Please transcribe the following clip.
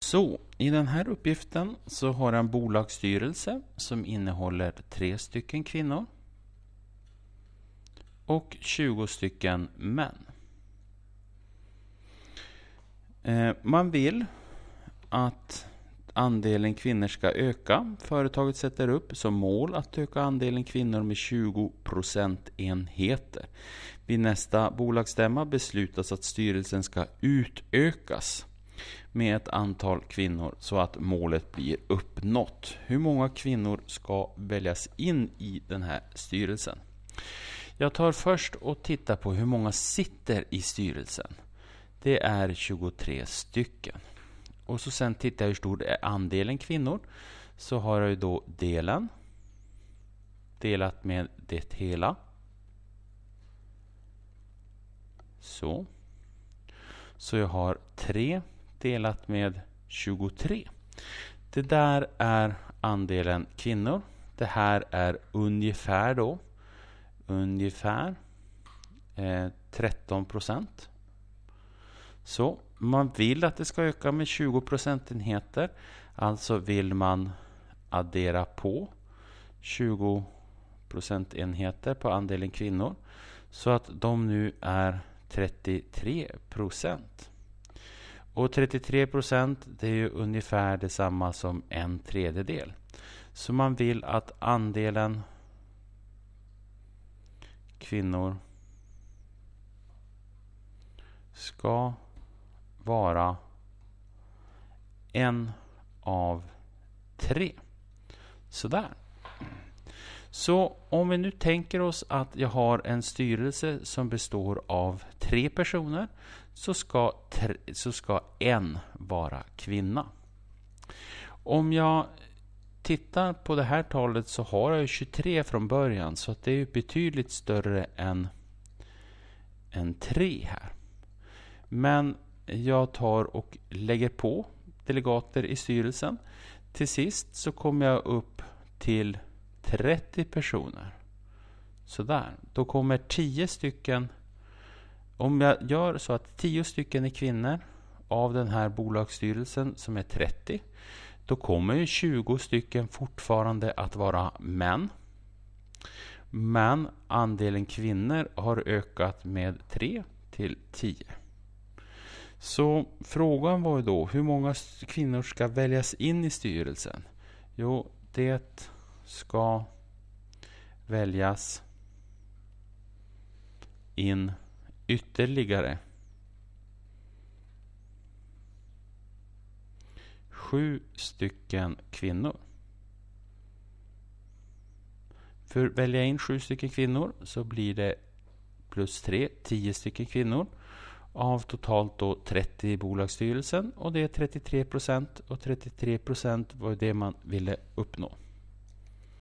Så, i den här uppgiften så har jag en bolagsstyrelse som innehåller tre stycken kvinnor och 20 stycken män. Eh, man vill att andelen kvinnor ska öka. Företaget sätter upp som mål att öka andelen kvinnor med 20 procentenheter. Vid nästa bolagsstämma beslutas att styrelsen ska utökas med ett antal kvinnor så att målet blir uppnått. Hur många kvinnor ska väljas in i den här styrelsen? Jag tar först och tittar på hur många sitter i styrelsen. Det är 23 stycken. Och så sen tittar jag hur stor är andelen kvinnor. Så har jag ju då delen delat med det hela. Så. Så jag har 3 delat med 23. Det där är andelen kvinnor. Det här är ungefär då ungefär eh, 13 procent. Så man vill att det ska öka med 20 procentenheter. Alltså vill man addera på 20 procentenheter på andelen kvinnor. Så att de nu är 33 procent. Och 33 procent det är ju ungefär detsamma som en tredjedel. Så man vill att andelen kvinnor ska vara en av tre. Sådär. Så om vi nu tänker oss att jag har en styrelse som består av tre personer så ska, så ska en vara kvinna. Om jag tittar på det här talet så har jag 23 från början så att det är betydligt större än, än 3 här. Men jag tar och lägger på delegater i styrelsen. Till sist så kommer jag upp till 30 personer. Sådär. Då kommer 10 stycken. Om jag gör så att 10 stycken är kvinnor av den här bolagsstyrelsen som är 30. Då kommer ju 20 stycken fortfarande att vara män. Men andelen kvinnor har ökat med 3 till 10. Så frågan var ju då, hur många kvinnor ska väljas in i styrelsen? Jo, det ska väljas in ytterligare sju stycken kvinnor. För att välja in sju stycken kvinnor så blir det plus tre, tio stycken kvinnor av totalt då 30 i bolagsstyrelsen och det är 33 procent och 33 procent var det man ville uppnå.